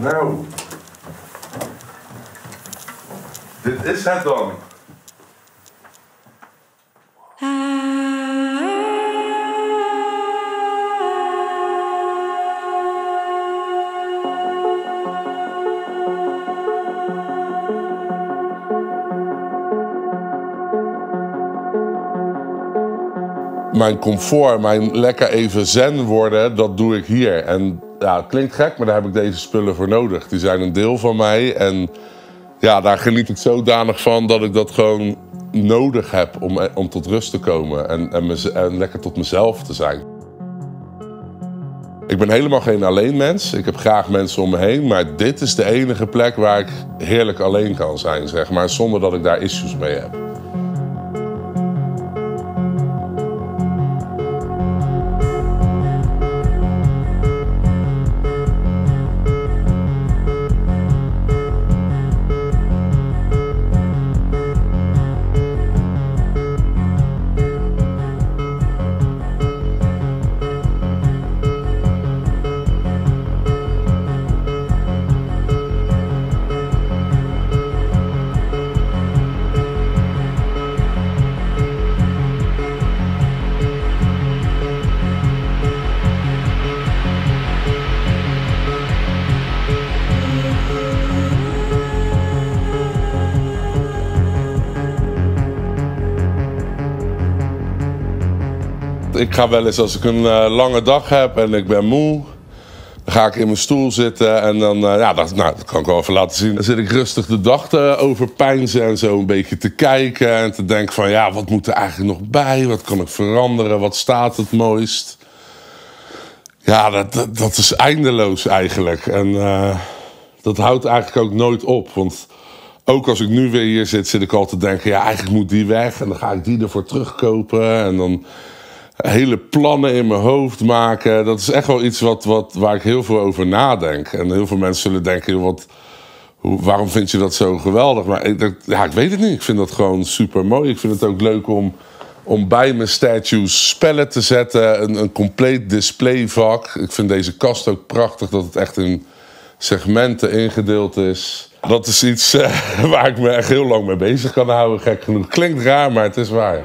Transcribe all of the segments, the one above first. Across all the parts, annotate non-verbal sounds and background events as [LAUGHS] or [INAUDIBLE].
Nou. Dit is het dan. Mijn comfort, mijn lekker even zen worden, dat doe ik hier. En ja, het klinkt gek, maar daar heb ik deze spullen voor nodig. Die zijn een deel van mij en ja, daar geniet ik zodanig van dat ik dat gewoon nodig heb om, om tot rust te komen en, en lekker tot mezelf te zijn. Ik ben helemaal geen alleen mens. Ik heb graag mensen om me heen, maar dit is de enige plek waar ik heerlijk alleen kan zijn, zeg maar, zonder dat ik daar issues mee heb. Ik ga wel eens als ik een eh, lange dag heb en ik ben moe. Dan ga ik in mijn stoel zitten en dan, eh, ja, dat, nou, kan ik wel even laten zien. Dan zit ik rustig de dag te overpeinzen en zo een beetje te kijken. En te denken van, ja, wat moet er eigenlijk nog bij? Wat kan ik veranderen? Wat staat het mooist? Ja, dat, dat, dat is eindeloos eigenlijk. En eh, dat houdt eigenlijk ook nooit op. Want ook als ik nu weer hier zit, zit ik al te denken... ja, eigenlijk moet die weg en dan ga ik die ervoor terugkopen. En dan hele plannen in mijn hoofd maken. Dat is echt wel iets wat, wat, waar ik heel veel over nadenk. En heel veel mensen zullen denken... wat, hoe, waarom vind je dat zo geweldig? Maar ik, ja, ik weet het niet. Ik vind dat gewoon super mooi. Ik vind het ook leuk om, om bij mijn statues spellen te zetten. Een, een compleet displayvak. Ik vind deze kast ook prachtig dat het echt in segmenten ingedeeld is. Dat is iets eh, [LAUGHS] waar ik me echt heel lang mee bezig kan houden. Gek genoeg. Klinkt raar, maar het is waar.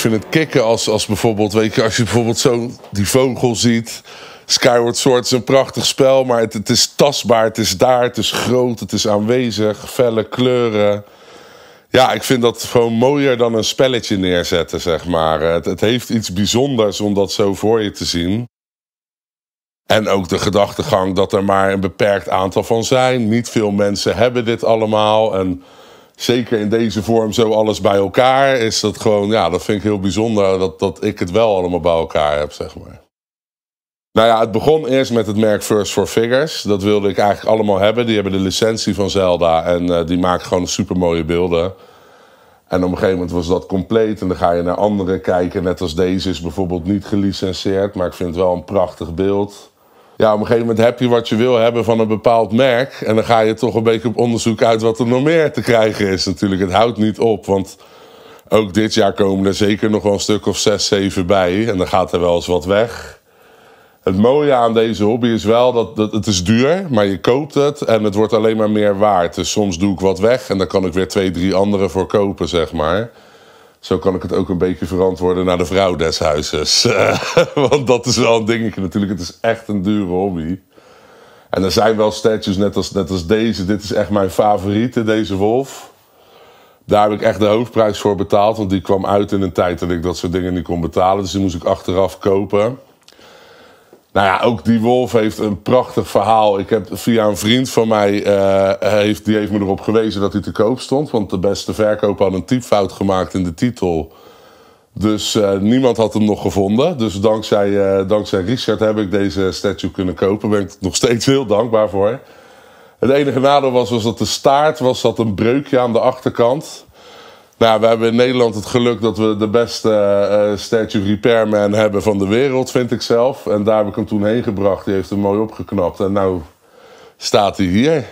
Vind het kicken als, als bijvoorbeeld, weet je, als je bijvoorbeeld zo die vogel ziet. Skyward Sword is een prachtig spel, maar het, het is tastbaar, het is daar, het is groot, het is aanwezig, felle kleuren. Ja, ik vind dat gewoon mooier dan een spelletje neerzetten, zeg maar. Het, het heeft iets bijzonders om dat zo voor je te zien. En ook de gedachtegang dat er maar een beperkt aantal van zijn. Niet veel mensen hebben dit allemaal. En zeker in deze vorm zo alles bij elkaar is dat gewoon, ja, dat vind ik heel bijzonder dat, dat ik het wel allemaal bij elkaar heb, zeg maar. Nou ja, het begon eerst met het merk First for Figures. Dat wilde ik eigenlijk allemaal hebben. Die hebben de licentie van Zelda en eh, die maken gewoon super mooie beelden. En op een gegeven moment was dat compleet. En dan ga je naar andere kijken. Net als deze is bijvoorbeeld niet gelicenseerd. Maar ik vind het wel een prachtig beeld. Ja, op een gegeven moment heb je wat je wil hebben van een bepaald merk. En dan ga je toch een beetje op onderzoek uit wat er nog meer te krijgen is. Natuurlijk, het houdt niet op. Want ook dit jaar komen er zeker nog wel een stuk of zes, zeven bij. En dan gaat er wel eens wat weg. Het mooie aan deze hobby is wel dat, dat het is duur, maar je koopt het en het wordt alleen maar meer waard. Dus soms doe ik wat weg en dan kan ik weer twee, drie andere voor kopen, zeg maar. Zo kan ik het ook een beetje verantwoorden naar de vrouw des huizes. [LAUGHS] Want dat is wel een dingetje natuurlijk. Het is echt een dure hobby. En er zijn wel statues net als, net als deze. Dit is echt mijn favoriete, deze wolf. Daar heb ik echt de hoofdprijs voor betaald. Want die kwam uit in een tijd dat ik dat soort dingen niet kon betalen. Dus die moest ik achteraf kopen. Nou ja, ook die wolf heeft een prachtig verhaal. Ik heb via een vriend van mij, eh, heeft, die heeft me erop gewezen dat hij te koop stond. Want de beste verkoper had een typfout gemaakt in de titel. Dus uh, niemand had hem nog gevonden. Dus dankzij, uh, dankzij Richard heb ik deze statue kunnen kopen. Daar ben ik nog steeds heel dankbaar voor. Het enige nadeel was, was dat de staart was dat een breukje aan de achterkant. Nou, we hebben in Nederland het geluk dat we de beste uh, statue repairman hebben van de wereld, vind ik zelf. En daar heb ik hem toen heen gebracht. Die heeft hem mooi opgeknapt. En nou staat hij hier.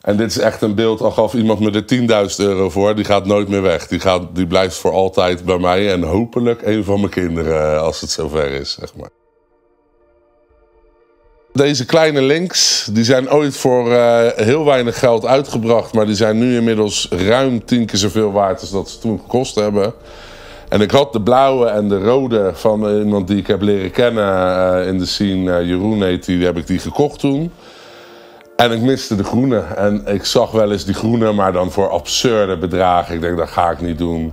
En dit is echt een beeld, al gaf iemand me er 10.000 euro voor, die gaat nooit meer weg. Die, gaat, die blijft voor altijd bij mij en hopelijk een van mijn kinderen eh, als het zover is, zeg maar. Deze kleine links, die zijn ooit voor uh, heel weinig geld uitgebracht, maar die zijn nu inmiddels ruim tien keer zoveel waard als dat ze toen gekost hebben. En ik had de blauwe en de rode van iemand die ik heb leren kennen uh, in de scene, Jeroen heet die heb ik die gekocht toen. En ik miste de groene. En ik zag wel eens die groene, maar dan voor absurde bedragen. Ik denk, dat ga ik niet doen.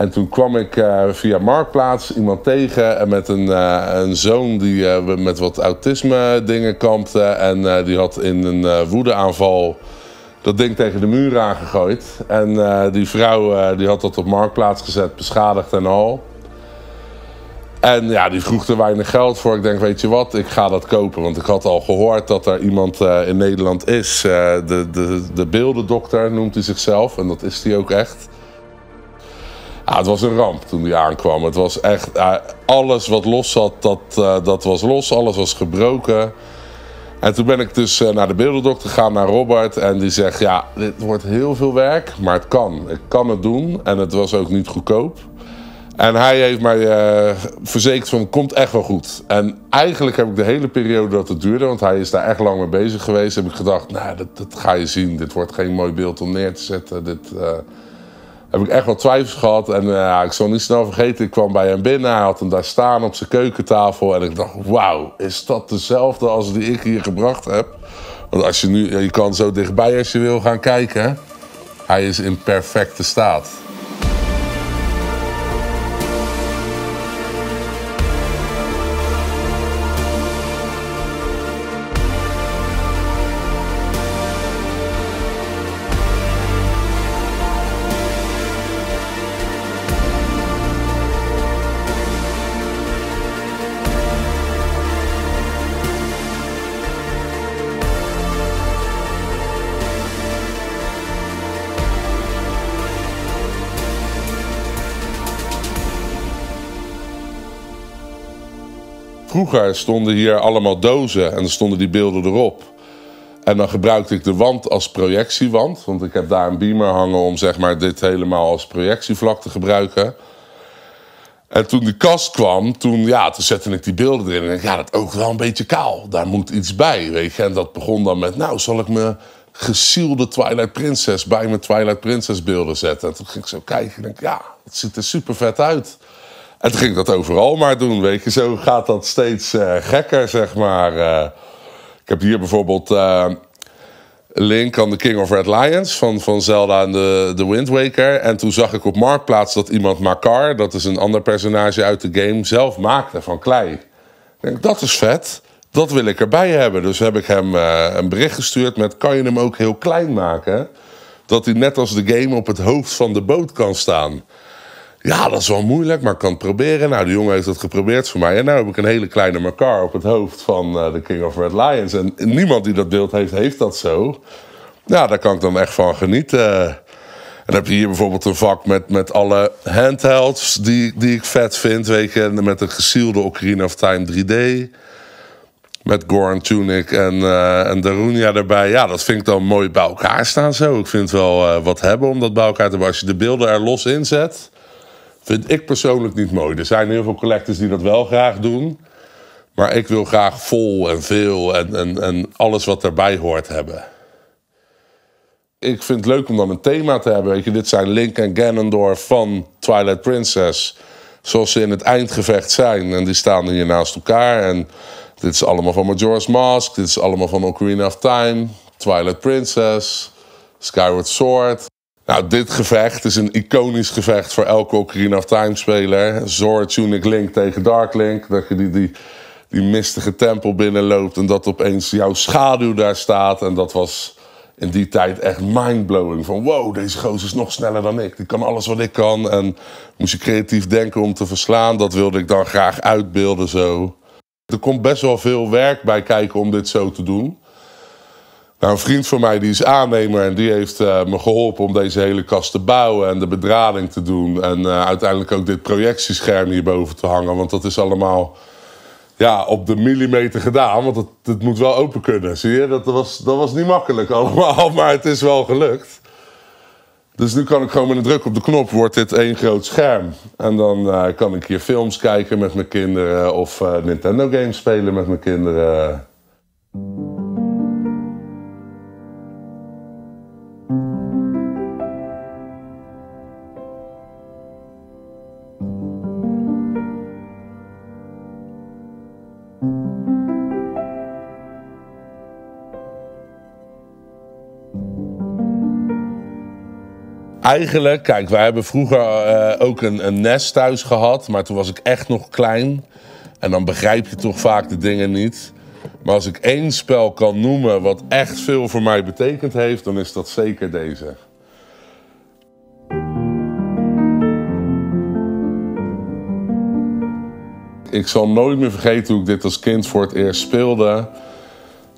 En toen kwam ik uh, via Marktplaats iemand tegen en met een, uh, een zoon die uh, met wat autisme dingen kampte. En die had in een woedeaanval dat ding tegen de muur aangegooid. En die vrouw die had dat op Marktplaats gezet, beschadigd en al. En ja, die vroeg er weinig geld voor. Ik denk, weet je wat, ik ga dat kopen. Want ik had al gehoord dat er iemand in Nederland is. De, de, de beeldendokter noemt hij zichzelf. En dat is hij ook echt. Ja, het was een ramp toen hij aankwam. Het was echt, uh, alles wat los zat, dat, dat was los. Alles was gebroken. En toen ben ik dus naar de beeldendokter gegaan, naar Robert. En die zegt, ja, dit wordt heel veel werk, maar het kan. Ik kan het doen. En het was ook niet goedkoop. En hij heeft mij verzekerd van, het komt echt wel goed. En eigenlijk heb ik de hele periode dat het duurde, want hij is daar echt lang mee bezig geweest, heb ik gedacht, nou, dat, dat ga je zien. Dit wordt geen mooi beeld om neer te zetten. Dit heb ik echt wel twijfels gehad. En uh, ik zal niet snel vergeten, ik kwam bij hem binnen. Hij had hem daar staan op zijn keukentafel. En ik dacht, wauw, is dat dezelfde als die ik hier gebracht heb? Want als je nu, je kan zo dichtbij als je wil gaan kijken. Hij is in perfecte staat. Vroeger stonden hier allemaal dozen en dan stonden die beelden erop. En dan gebruikte ik de wand als projectiewand. Want ik heb daar een beamer hangen om zeg maar, dit helemaal als projectievlak te gebruiken. En toen die kast kwam, toen, ja, toen zette ik die beelden erin. En ik ja, dat ook wel een beetje kaal. Daar moet iets bij, weet je. En dat begon dan met, nou, zal ik me gesielde Twilight Princess bij mijn Twilight Princess beelden zetten. En toen ging ik zo kijken en denk, ja, het ziet er super vet uit. En toen ging ik dat overal maar doen, weet je. Zo gaat dat steeds uh, gekker, zeg maar. Uh, ik heb hier bijvoorbeeld uh, Link aan The King of Red Lions van, van Zelda en de, de Wind Waker. En toen zag ik op Marktplaats dat iemand Makar, dat is een ander personage uit de game, zelf maakte van klei. Ik denk, dat is vet. Dat wil ik erbij hebben. Dus heb ik hem een bericht gestuurd met, kan je hem ook heel klein maken? Dat hij net als de game op het hoofd van de boot kan staan. Ja, dat is wel moeilijk, maar ik kan het proberen. Nou, de jongen heeft het geprobeerd voor mij. En nu heb ik een hele kleine Makar op het hoofd van uh, de King of Red Lions. En niemand die dat beeld heeft, heeft dat zo. Ja, daar kan ik dan echt van genieten. En dan heb je hier bijvoorbeeld een vak met, met alle handhelds die, die ik vet vind. Weet je, met een gesielde Ocarina of Time 3D. Met Goran Tunic en, uh, en Darunia erbij. Ja, dat vind ik dan mooi bij elkaar staan zo. Ik vind wel uh, wat hebben om dat bij elkaar te hebben. Als je de beelden er los in zet Vind ik persoonlijk niet mooi. Er zijn heel veel collectors die dat wel graag doen. Maar ik wil graag vol en veel en, en, en alles wat erbij hoort hebben. Ik vind het leuk om dan een thema te hebben. Weet je, dit zijn Link en Ganondorf van Twilight Princess. Zoals ze in het eindgevecht zijn. En die staan hier naast elkaar. En dit is allemaal van Majora's Mask. Dit is allemaal van Ocarina of Time. Twilight Princess. Skyward Sword. Nou, dit gevecht is een iconisch gevecht voor elke Ocarina of Time speler. Zora Tunic Link tegen Dark Link. Dat je die, die, die mistige tempel binnenloopt en dat opeens jouw schaduw daar staat. En dat was in die tijd echt mindblowing. Van wow, deze gozer is nog sneller dan ik. Die kan alles wat ik kan. En moest je creatief denken om te verslaan. Dat wilde ik dan graag uitbeelden zo. Er komt best wel veel werk bij kijken om dit zo te doen. Nou, een vriend van mij die is aannemer en die heeft uh, me geholpen om deze hele kast te bouwen en de bedrading te doen. En uh, uiteindelijk ook dit projectiescherm hierboven te hangen. Want dat is allemaal ja, op de millimeter gedaan. Want het, het moet wel open kunnen. Zie je, dat was, dat was niet makkelijk [LAUGHS] allemaal, maar het is wel gelukt. Dus nu kan ik gewoon met een druk op de knop, wordt dit één groot scherm. En dan uh, kan ik hier films kijken met mijn kinderen of Nintendo games spelen met mijn kinderen. Eigenlijk, kijk, wij hebben vroeger uh, ook een, een nest thuis gehad, maar toen was ik echt nog klein. En dan begrijp je toch vaak de dingen niet. Maar als ik één spel kan noemen wat echt veel voor mij betekend heeft, dan is dat zeker deze. Ik zal nooit meer vergeten hoe ik dit als kind voor het eerst speelde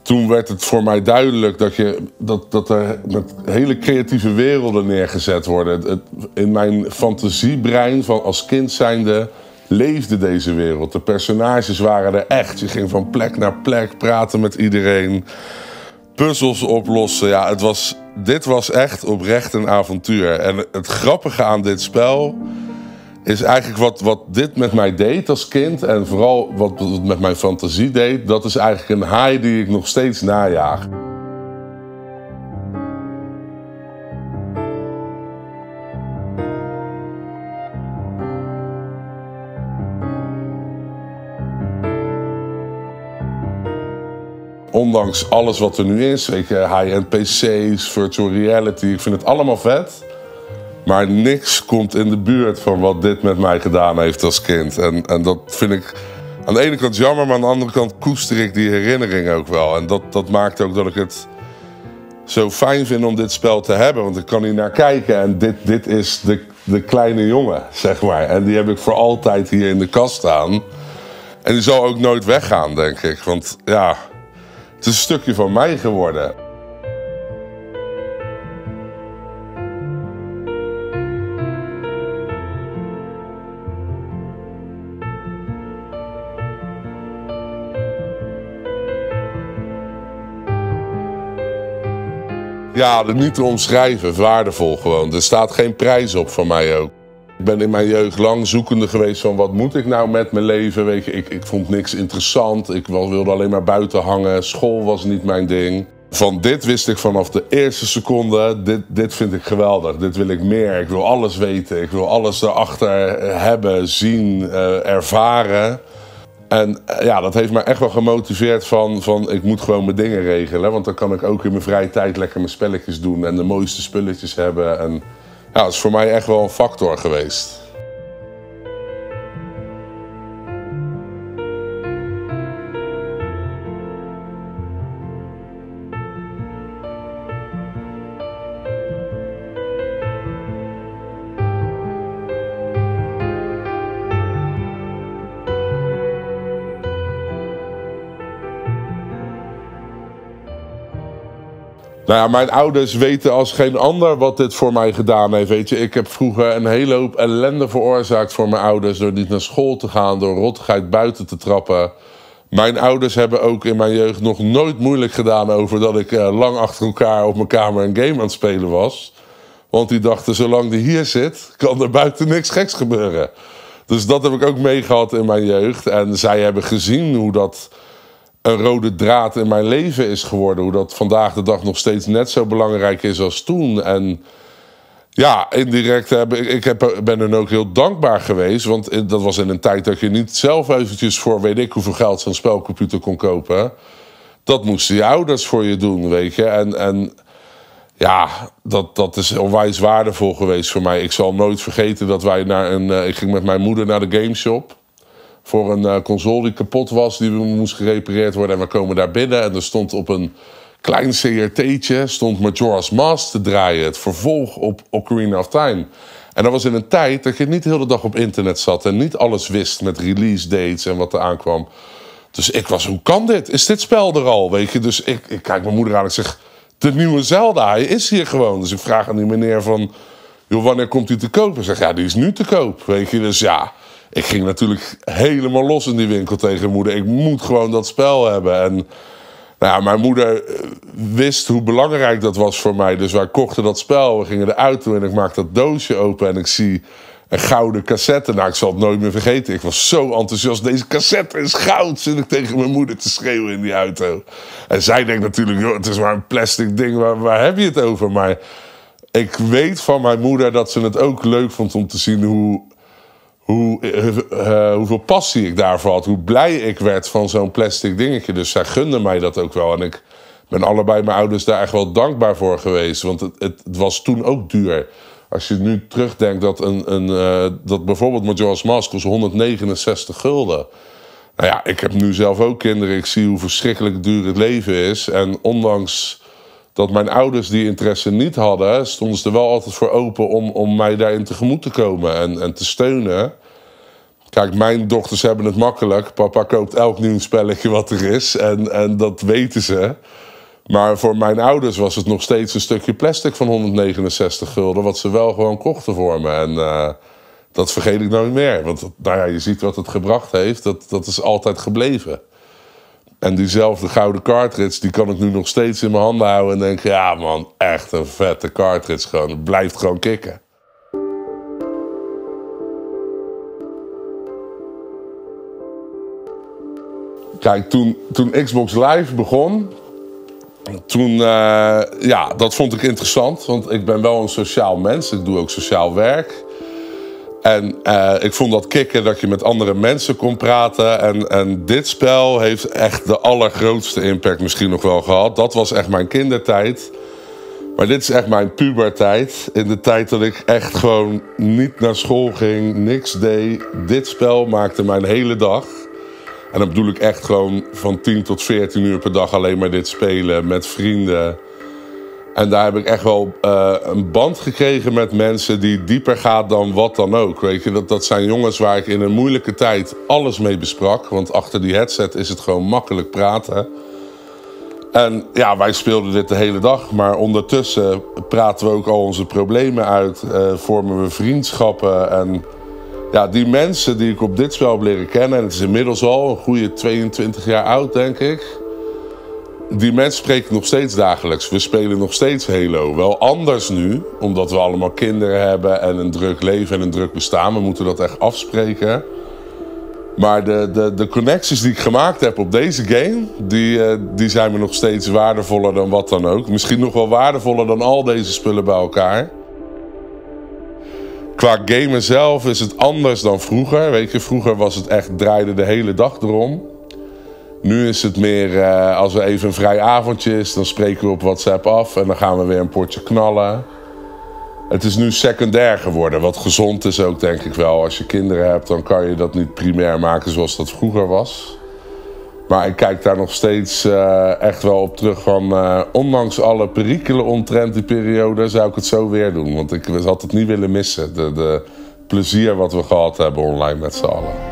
toen werd het voor mij duidelijk dat, je, dat, dat er met hele creatieve werelden neergezet worden. Het, in mijn fantasiebrein van als kind zijnde leefde deze wereld. De personages waren er echt. Je ging van plek naar plek, praten met iedereen, puzzels oplossen. Ja, het was, dit was echt oprecht een avontuur. En het grappige aan dit spel is eigenlijk wat, wat dit met mij deed als kind en vooral wat het met mijn fantasie deed, dat is eigenlijk een high die ik nog steeds najaag. Ondanks alles wat er nu is, high-end PC's, virtual reality, ik vind het allemaal vet. Maar niks komt in de buurt van wat dit met mij gedaan heeft als kind. En, en dat vind ik aan de ene kant jammer, maar aan de andere kant koester ik die herinnering ook wel. En dat, dat maakt ook dat ik het zo fijn vind om dit spel te hebben. Want ik kan hier naar kijken en dit, dit is de, de kleine jongen, zeg maar. En die heb ik voor altijd hier in de kast staan. En die zal ook nooit weggaan, denk ik. Want ja, het is een stukje van mij geworden. Ja, niet te omschrijven. Waardevol gewoon. Er staat geen prijs op van mij ook. Ik ben in mijn jeugd lang zoekende geweest van wat moet ik nou met mijn leven. Weet je, ik, ik vond niks interessant. Ik wilde alleen maar buiten hangen. School was niet mijn ding. Van dit wist ik vanaf de eerste seconde. Dit, dit vind ik geweldig. Dit wil ik meer. Ik wil alles weten. Ik wil alles erachter hebben, zien, uh, ervaren. En eh, ja, dat heeft mij echt wel gemotiveerd van, van ik moet gewoon mijn dingen regelen. Want dan kan ik ook in mijn vrije tijd lekker mijn spelletjes doen en de mooiste spulletjes hebben. En ja, dat is voor mij echt wel een factor geweest. Nou mijn ouders weten als geen ander wat dit voor mij gedaan heeft. Weet je, ik heb vroeger een hele hoop ellende veroorzaakt voor mijn ouders. Door niet naar school te gaan, door rottigheid buiten te trappen. Mijn ouders hebben ook in mijn jeugd nog nooit moeilijk gedaan over dat ik uh, lang achter elkaar op mijn kamer een game aan het spelen was. Want die dachten, zolang die hier zit, kan er buiten niks geks gebeuren. Dus dat heb ik ook meegehad in mijn jeugd. En zij hebben gezien hoe dat een rode draad in mijn leven is geworden. Hoe dat vandaag de dag nog steeds net zo belangrijk is als toen. En ja, indirect heb ik, heb, ben er ook heel dankbaar geweest. Want dat was in een tijd dat je niet zelf eventjes voor weet ik hoeveel geld zo'n spelcomputer kon kopen. Dat moesten je ouders voor je doen, weet je. En, en ja, dat, dat is onwijs waardevol geweest voor mij. Ik zal nooit vergeten dat wij naar een. Uh, ik ging met mijn moeder naar de gameshop voor een uh, console die kapot was, die moest gerepareerd worden. En we komen daar binnen en er stond op een klein CRT'tje stond Majora's Mask te draaien. Het vervolg op Ocarina of Time. En dat was in een tijd dat je niet de hele dag op internet zat... en niet alles wist met release dates en wat er aankwam. Dus ik was, hoe kan dit? Is dit spel er al? Weet je? Dus ik, ik kijk mijn moeder aan en ik zeg... de nieuwe Zelda, hij is hier gewoon. Dus ik vraag aan die meneer van... joh, wanneer komt hij te koop? Hij zegt, ja, die is nu te koop. Weet je, dus ja... Ik ging natuurlijk helemaal los in die winkel tegen moeder. Ik moet gewoon dat spel hebben. En nou ja, mijn moeder eh, wist hoe belangrijk dat was voor mij. Dus wij kochten dat spel. We gingen de auto en ik maak dat doosje open en ik zie een gouden cassette. Nou, ik zal het nooit meer vergeten. Ik was zo enthousiast. Deze cassette is goud, zit ik tegen mijn moeder te schreeuwen in die auto. En zij denkt natuurlijk, joh, het is maar een plastic ding. Waar, waar heb je het over? Maar ik weet van mijn moeder dat ze het ook leuk vond om te zien hoe hoe, uh, hoeveel passie ik daarvoor had. Hoe blij ik werd van zo'n plastic dingetje. Dus zij gunde mij dat ook wel. En ik ben allebei mijn ouders daar echt wel dankbaar voor geweest. Want het, het, was toen ook duur. Als je nu terugdenkt dat, een, een, uh, dat bijvoorbeeld Majora's Mask kost 169 gulden. Nou ja, ik heb nu zelf ook kinderen. Ik zie hoe verschrikkelijk duur het leven is. En ondanks dat mijn ouders die interesse niet hadden, stonden ze er wel altijd voor open om, om mij daarin tegemoet te komen en, en te steunen. Kijk, mijn dochters hebben het makkelijk. Papa koopt elk nieuw spelletje wat er is. En, en dat weten ze. Maar voor mijn ouders was het nog steeds een stukje plastic van 169 gulden. Wat ze wel gewoon kochten voor me. En uh, dat vergeet ik nooit meer. Want nou ja, je ziet wat het gebracht heeft. Dat, dat is altijd gebleven. En diezelfde gouden cartridge, die kan ik nu nog steeds in mijn handen houden. En denk, ja man, echt een vette cartridge gewoon. Het blijft gewoon kicken. Kijk, toen, toen Xbox Live begon, toen, uh, ja, dat vond ik interessant. Want ik ben wel een sociaal mens. Ik doe ook sociaal werk. En uh, ik vond dat kicken dat je met andere mensen kon praten. En, en dit spel heeft echt de allergrootste impact misschien nog wel gehad. Dat was echt mijn kindertijd. Maar dit is echt mijn pubertijd. In de tijd dat ik echt gewoon niet naar school ging, niks deed. Dit spel maakte mijn hele dag. En dan bedoel ik echt gewoon van 10 tot 14 uur per dag alleen maar dit spelen met vrienden. En daar heb ik echt wel uh, een band gekregen met mensen die dieper gaat dan wat dan ook. Weet je, dat, dat zijn jongens waar ik in een moeilijke tijd alles mee besprak. Want achter die headset is het gewoon makkelijk praten. En ja, wij speelden dit de hele dag. Maar ondertussen praten we ook al onze problemen uit. Uh, vormen we vriendschappen. En ja, die mensen die ik op dit spel heb leren kennen. En het is inmiddels al een goede 22 jaar oud, denk ik die mensen spreken nog steeds dagelijks. We spelen nog steeds Halo. Wel anders nu, omdat we allemaal kinderen hebben en een druk leven en een druk bestaan. We moeten dat echt afspreken. Maar de, de, de connecties die ik gemaakt heb op deze game, die, uh, die zijn me nog steeds waardevoller dan wat dan ook. Misschien nog wel waardevoller dan al deze spullen bij elkaar. Qua gamen zelf is het anders dan vroeger. Weet je, vroeger was het echt draaide de hele dag erom. Nu is het meer, uh, als er even een vrij avondje is, dan spreken we op WhatsApp af en dan gaan we weer een potje knallen. Het is nu secundair geworden, wat gezond is ook denk ik wel. Als je kinderen hebt, dan kan je dat niet primair maken zoals dat vroeger was. Maar ik kijk daar nog steeds uh, echt wel op terug van... Uh, ondanks alle perikelen omtrent die periode zou ik het zo weer doen. Want ik had het niet willen missen, de, de plezier wat we gehad hebben online met z'n allen.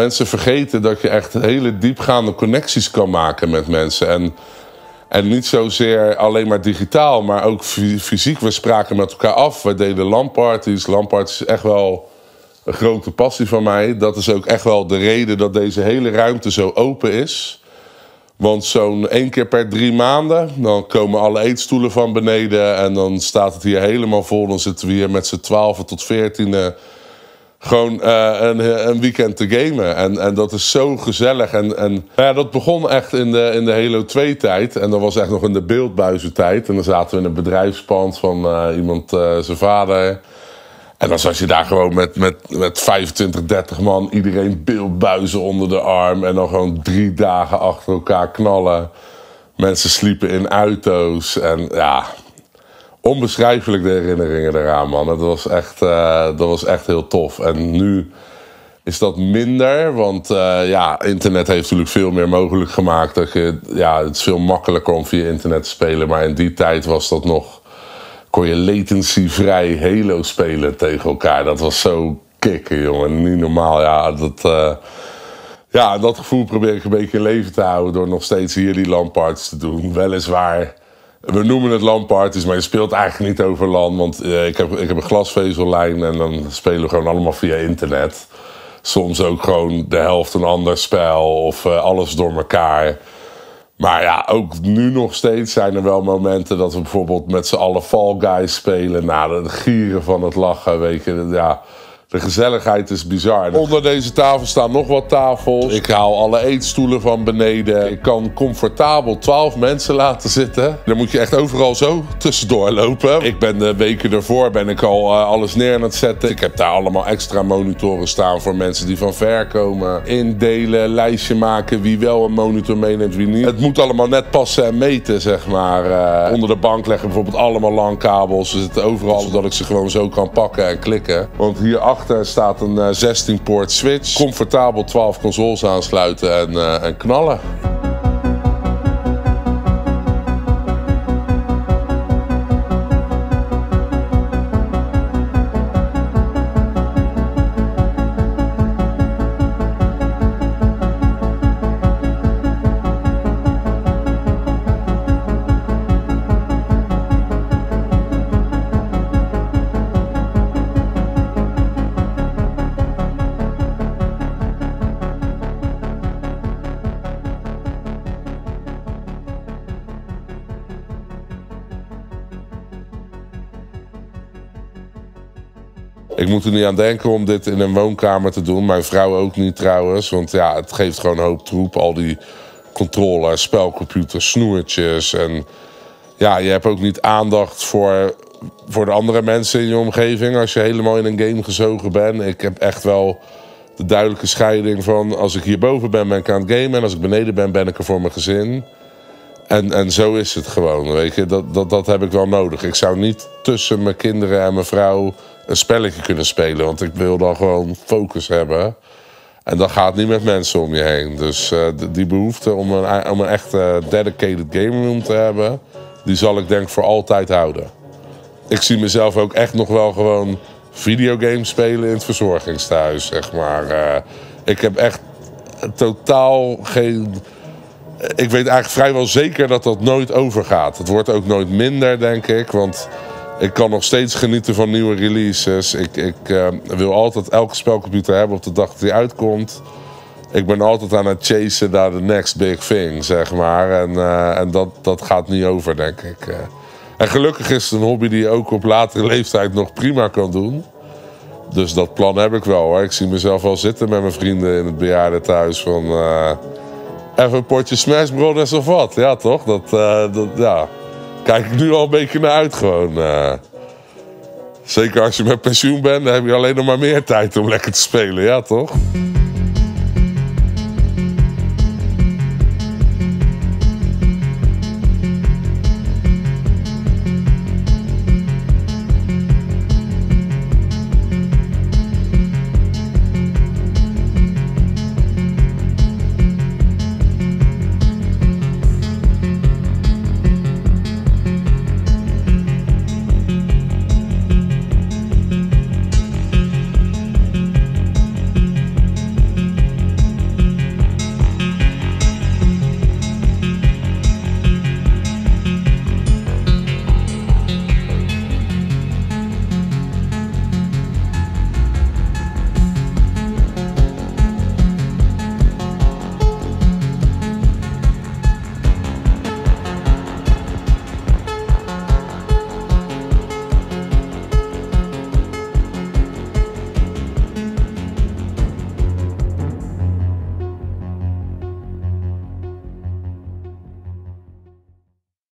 Mensen vergeten dat je echt hele diepgaande connecties kan maken met mensen. En, en niet zozeer alleen maar digitaal, maar ook fysiek. We spraken met elkaar af. We deden LAN-parties. LAN-parties is echt wel een grote passie van mij. Dat is ook echt wel de reden dat deze hele ruimte zo open is. Want zo'n één keer per drie maanden, dan komen alle eetstoelen van beneden en dan staat het hier helemaal vol. Dan zitten we hier met z'n twaalf tot veertienen gewoon eh, een, een weekend te gamen. En, en dat is zo gezellig. En, en nou ja, dat begon echt in de, in de Halo 2 tijd. En dat was echt nog in de beeldbuizen tijd. En dan zaten we in een bedrijfspand van eh, iemand, uh, zijn vader. En dan zat je daar gewoon met, met, met 25, 30 man. Iedereen beeldbuizen onder de arm. En dan gewoon drie dagen achter elkaar knallen. Mensen sliepen in auto's. En ja, onbeschrijfelijk de herinneringen eraan, man. Het was echt, uh, dat was echt heel tof. En nu is dat minder, want uh, ja, internet heeft natuurlijk veel meer mogelijk gemaakt. Dat je, ja, het is veel makkelijker om via internet te spelen. Maar in die tijd was dat nog, kon je latency-vrij Halo spelen tegen elkaar. Dat was zo kicken, jongen. Niet normaal, ja. Dat, uh, ja, dat gevoel probeer ik een beetje in leven te houden door nog steeds hier die lamparts te doen. Weliswaar we noemen het LAN-parties, maar je speelt eigenlijk niet over LAN. Want uh, ik, heb, ik heb een glasvezellijn en dan spelen we gewoon allemaal via internet. Soms ook gewoon de helft een ander spel of uh, alles door elkaar. Maar ja, ook nu nog steeds zijn er wel momenten dat we bijvoorbeeld met z'n allen Fall Guys spelen. Nou, de gieren van het lachen, weet je. Ja, de gezelligheid is bizar. Onder deze tafel staan nog wat tafels. Ik haal alle eetstoelen van beneden. Ik kan comfortabel 12 mensen laten zitten. Dan moet je echt overal zo tussendoor lopen. Ik ben de weken ervoor ben ik al uh, alles neer aan het zetten. Ik heb daar allemaal extra monitoren staan voor mensen die van ver komen. Indelen, lijstje maken wie wel een monitor meeneemt, wie niet. Het moet allemaal net passen en meten, zeg maar. Uh, onder de bank leggen bijvoorbeeld allemaal LAN-kabels. Ze zitten overal zodat ik ze gewoon zo kan pakken en klikken. Want hierachter Achter staat een 16-poort eh, switch. Comfortabel 12 consoles aansluiten en, uh, en knallen. Moet er niet aan denken om dit in een woonkamer te doen. Mijn vrouw ook niet trouwens. Want ja, het geeft gewoon een hoop troep. Al die controllers, spelcomputers, snoertjes. En ja, je hebt ook niet aandacht voor, voor de andere mensen in je omgeving. Als je helemaal in een game gezogen bent. Ik heb echt wel de duidelijke scheiding van... als ik hierboven ben, ben ik aan het gamen. En als ik beneden ben, ben ik er voor mijn gezin. En, en zo is het gewoon, weet je. Dat, dat, dat heb ik wel nodig. Ik zou niet tussen mijn kinderen en mijn vrouw een spelletje kunnen spelen. Want ik wil dan gewoon focus hebben. En dat gaat niet met mensen om je heen. Dus uh, die behoefte om een, om een echte dedicated game room te hebben... die zal ik denk voor altijd houden. Ik zie mezelf ook echt nog wel gewoon videogames spelen in het verzorgingstehuis, zeg maar. Uh, ik heb echt totaal geen ik weet eigenlijk vrijwel zeker dat dat nooit overgaat. Het wordt ook nooit minder, denk ik. Want ik kan nog steeds genieten van nieuwe releases. Ik, ik uh, wil altijd elke spelcomputer hebben op de dag dat hij uitkomt. Ik ben altijd aan het chasen naar de next big thing, zeg maar. En, uh, en dat, dat gaat niet over, denk ik. Uh, en gelukkig is het een hobby die je ook op latere leeftijd nog prima kan doen. Dus dat plan heb ik wel hoor. Ik zie mezelf wel zitten met mijn vrienden in het bejaardentehuis van even een potje Smash Brothers of wat. Ja, toch? Dat, dat ja. Kijk ik nu al een beetje naar uit gewoon. Uh. Zeker als je met pensioen bent, dan heb je alleen nog maar meer tijd om lekker te spelen. Ja, toch?